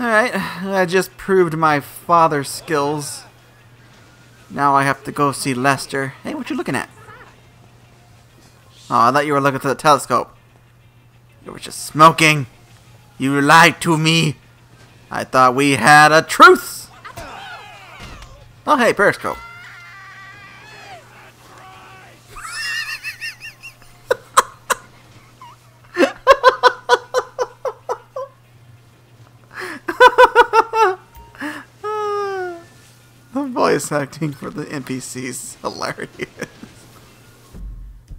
Alright, I just proved my father's skills. Now I have to go see Lester. Hey, what you looking at? Oh, I thought you were looking through the telescope. You were just smoking. You lied to me. I thought we had a truce. Oh, hey, Periscope. Voice acting for the NPCs hilarious.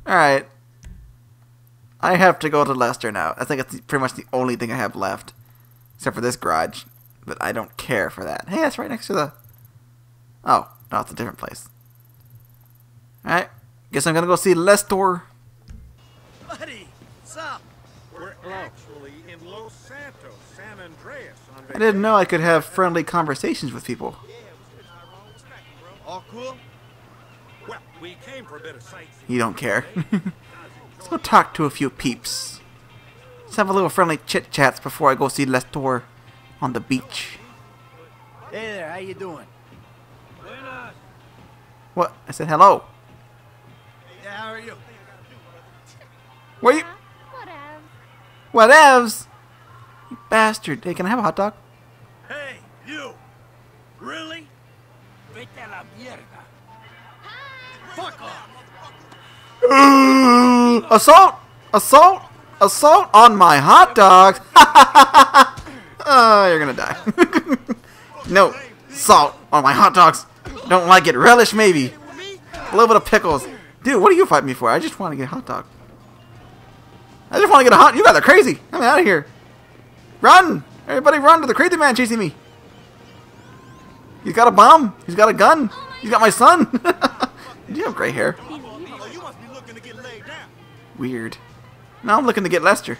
Alright. I have to go to Lester now. I think it's pretty much the only thing I have left. Except for this garage. But I don't care for that. Hey, that's right next to the... Oh, no, it's a different place. Alright. Guess I'm gonna go see Lester. Buddy, what's up? We're actually in Los Santos, San Andreas on I didn't know I could have friendly conversations with people. All cool? Well, we came for a bit of sightseeing. You don't care. Let's go talk to a few peeps. Let's have a little friendly chit chats before I go see Lester on the beach. Hey there, how you doing? What? I said hello. Yeah, how are you? Where you? Whatever. Whatevs. You bastard. Hey, can I have a hot dog? Hey, you! Really? Vete a la mierda. Fuck off! Assault! Assault! Assault on my hot dogs! oh, you're gonna die. no. Salt on my hot dogs. Don't like it. Relish, maybe. A little bit of pickles. Dude, what are you fighting me for? I just want to get a hot dog. I just want to get a hot... You guys are crazy. I'm out of here. Run! Everybody run to the crazy man chasing me. He's got a bomb. He's got a gun. He's got my son. Do you have gray hair? Weird. Now I'm looking to get Lester.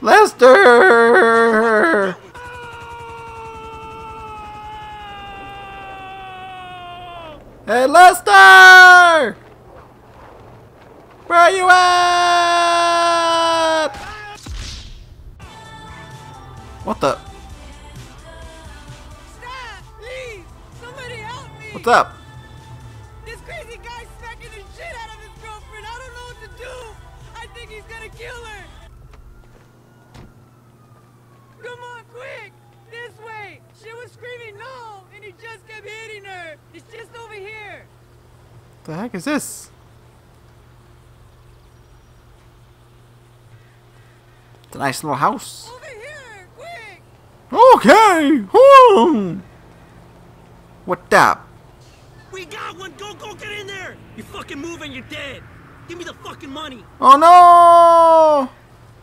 Lester! Up? This crazy guy's smacking the shit out of his girlfriend. I don't know what to do. I think he's gonna kill her. Come on, quick! This way! She was screaming no, and he just kept hitting her. It's just over here. the heck is this? It's a nice little house. Over here! Quick! Okay. Hmm. What up? We got one! Go, go, get in there! You fucking move and you're dead! Give me the fucking money! Oh no!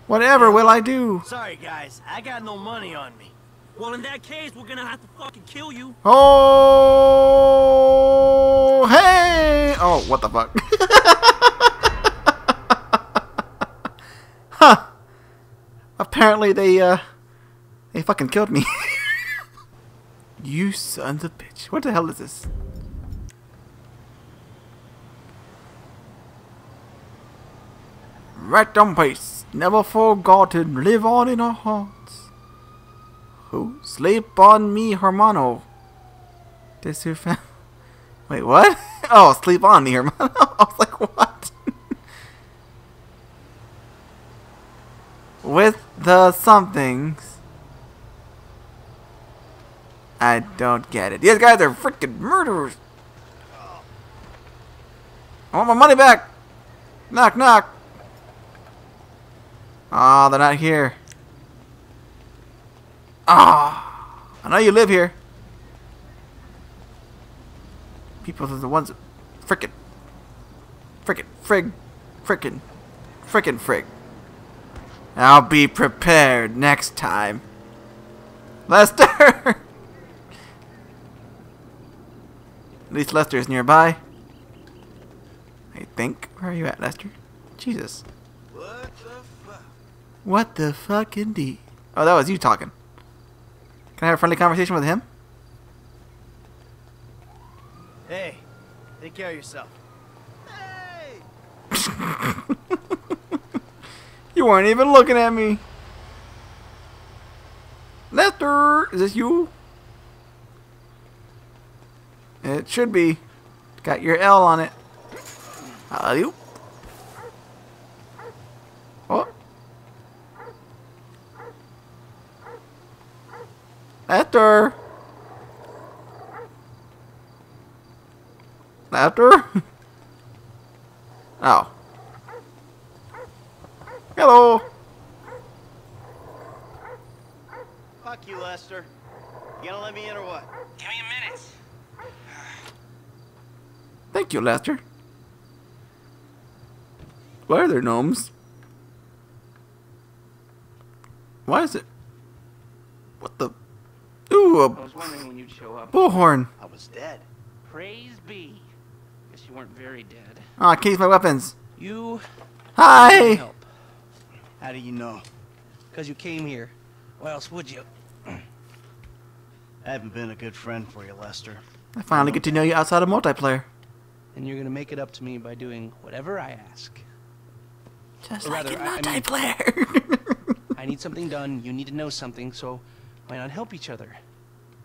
Whatever will I do? Sorry, guys. I got no money on me. Well, in that case, we're gonna have to fucking kill you. Oh, hey! Oh, what the fuck? huh. Apparently they, uh, they fucking killed me. you sons of bitch. What the hell is this? Right on pace, never forgotten, live on in our hearts. Who? Sleep on me, hermano. This your fam- Wait, what? Oh, sleep on me, hermano. I was like, what? With the somethings. I don't get it. These guys are freaking murderers. I want my money back. Knock, knock. Ah, they're not here. Ah, I know you live here. People are the ones that frickin', frickin', frig, frickin', frickin' frig. I'll be prepared next time. Lester! At least Lester is nearby. I think. Where are you at, Lester? Jesus. What the? What the fuck indeed? Oh, that was you talking. Can I have a friendly conversation with him? Hey, take care of yourself. Hey! You weren't even looking at me. Lester, is this you? It should be. Got your L on it. How are you? Oh. Lester. Lester. oh. Hello. Fuck you, Lester. You gonna let me in or what? Give me a minute. Thank you, Lester. Why are there gnomes? Why is it? What the? Ooh, I a was wondering when you'd show up. bullhorn. I was dead. Praise be. Guess you weren't very dead. Oh, I can't use my weapons. You Hi. help. How do you know? Because you came here. Why else would you? I haven't been a good friend for you, Lester. I finally get to know you outside of multiplayer. And you're gonna make it up to me by doing whatever I ask. Just Or like rather, in I- I mean- multiplayer. I need something done, you need to know something, so why not help each other?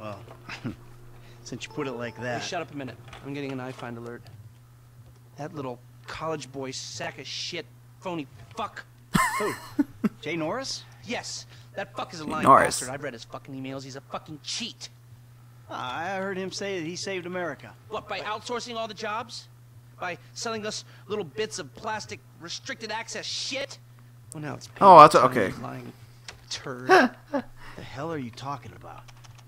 well, since you put it like Hey, that. shut up a minute. I'm getting an iFind alert. That little college boy sack of shit, phony fuck. Who? Jay Norris? Yes, that fuck is a lying Norris. bastard. I've read his fucking emails. He's a fucking cheat. I heard him say that he saved America. What, by outsourcing all the jobs? By selling us little bits of plastic restricted access shit? Well, now it's Oh, that's- okay. Lying turd. The hell are you talking about?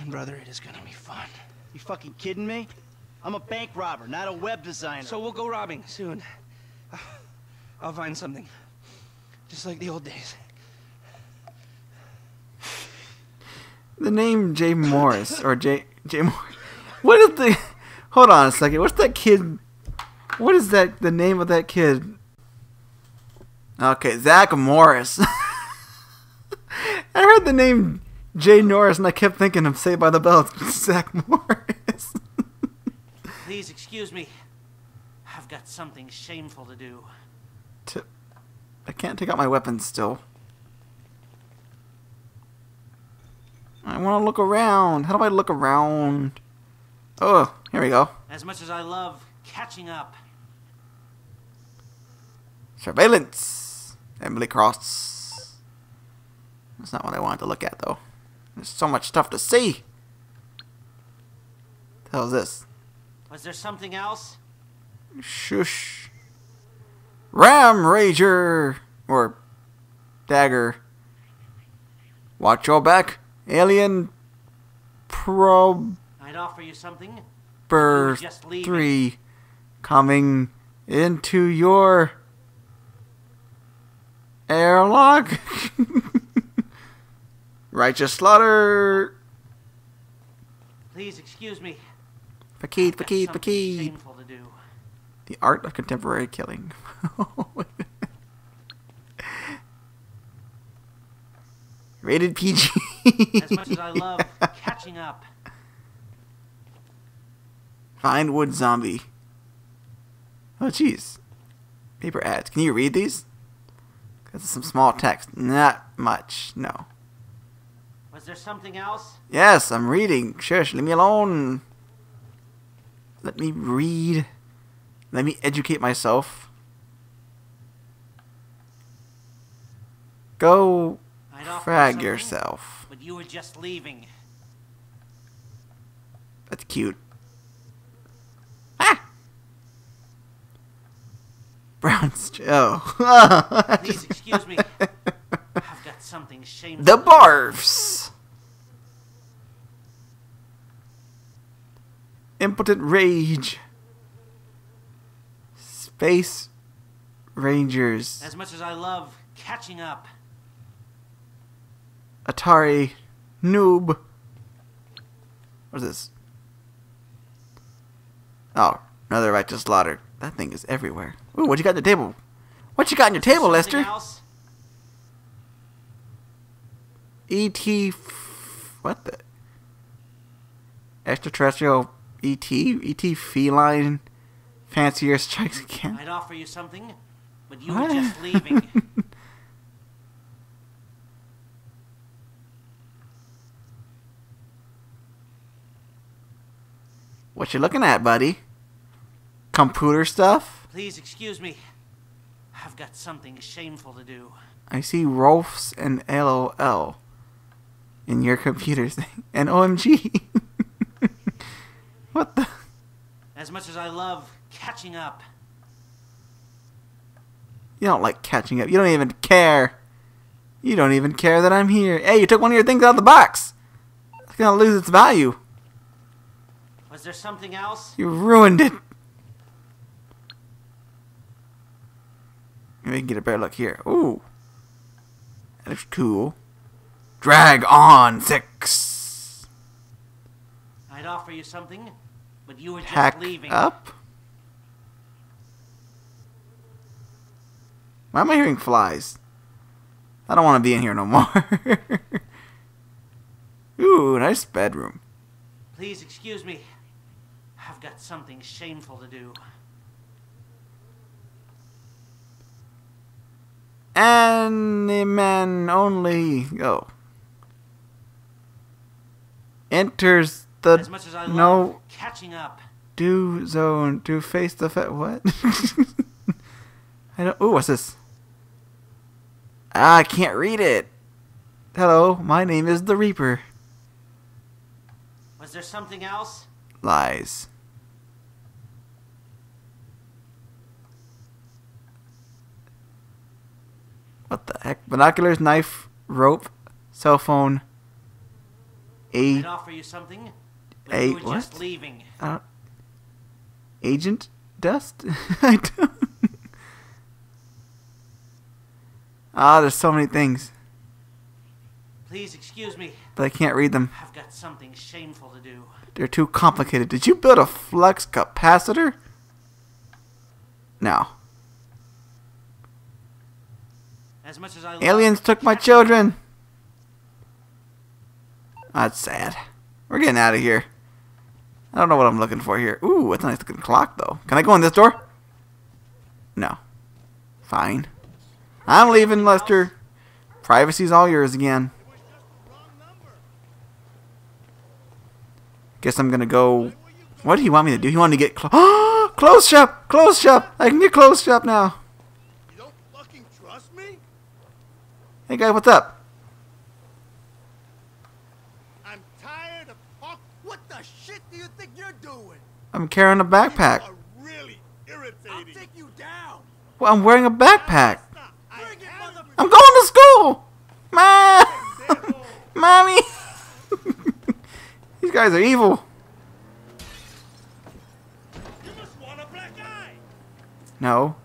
And brother, it is gonna be fun. You fucking kidding me? I'm a bank robber, not a web designer. So we'll go robbing soon. I'll find something. Just like the old days. The name Jay Morris or Jay Jay Morris. What is the? Hold on a second. What's that kid? What is that? The name of that kid? Okay, Zach Morris. I heard the name Jay Norris and I kept thinking of Saved by the Bell. Zach Morris. Please excuse me. I've got something shameful to do. To, I can't take out my weapons still. I want to look around. How do I look around? Oh, here we go. As much as I love catching up, Surveillance. Emily Cross. That's not what I wanted to look at, though. There's so much stuff to see. The hell is this? was there something else? Shush. Ram Rager. Or Dagger. Watch your back. Alien Prober I'd offer you something. just leave it. 3 coming into your airlock. Righteous Slaughter. Please excuse me. Fakid, Fakid, Fakid. Shameful to do. The art of contemporary killing. Rated PG. As much as I love catching up, Find wood zombie. Oh, jeez. Paper ads. Can you read these? That's some small text. Not much. No. Was there something else? Yes, I'm reading. Shush, leave me alone. Let me read. Let me educate myself. Go. Frag yourself. But you were just leaving. That's cute. Ah! Brown st- Oh. Please excuse me. I've got something shameful. the barfs! Impotent rage. Space Rangers. As much as I love catching up, Atari. Noob. What's this? Oh, another right to slaughter. That thing is everywhere. Ooh, what you got on your table? What you got on your table, Lester? else? E.T. What the? Extraterrestrial E.T. E.T. feline fancier strikes again. I'd offer you something, but you What? were just leaving. What you looking at, buddy? Computer stuff? Please excuse me. I've got something shameful to do. I see Rolfs and LOL in your computer thing. And OMG. what the? As much as I love catching up, You don't like catching up. You don't even care. You don't even care that I'm here. Hey, you took one of your things out of the box. It's gonna lose its value. was there something else? You ruined it. Maybe we can get a better look here. Ooh. That looks cool. Drag on six. I'd offer you something, but you were just leaving. up. Why am I hearing flies? I don't want to be in here no more. Ooh, nice bedroom. Please excuse me. I've got something shameful to do. Animan only. Oh. Enters the As much as I no catching up, do zone to face the fa- what? I don't. Ooh, what's this? Ah, I can't read it. Hello, my name is the Reaper. was there something else? Lies. What the heck? Binoculars, knife, rope, cell phone. A I'd offer you something, you were just leaving. uh, agent dust. I don't. Ah, there's so many things, Please excuse me. but I can't read them. I've got something shameful to do. They're too complicated. Did you build a flux capacitor? No. As much as I love Aliens took my children. That's sad. We're getting out of here. I don't know what I'm looking for here. Ooh, it's a nice looking clock, though. Can I go in this door? No. Fine. I'm leaving, Lester. Privacy's all yours again. Guess I'm gonna go. What do you want me to do? He wanted to get clo- close shop, close shop. I can get close shop now. You don't fucking trust me? Hey guy, what's up? I'm tired of talk. What the shit do you think you're doing? I'm carrying a backpack. You are really irritating. I'll take you down. Well, I'm wearing a backpack. Stop. Bring it, mother. I'm going to school. Ma, mommy. These guys are evil. You must want a black eye. No,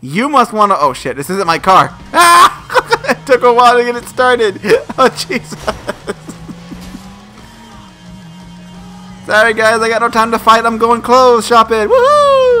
you must want to. Oh shit! This isn't my car. Ah! it took a while to get it started. Oh Jesus. Sorry guys, I got no time to fight. I'm going clothes shopping. Woohoo!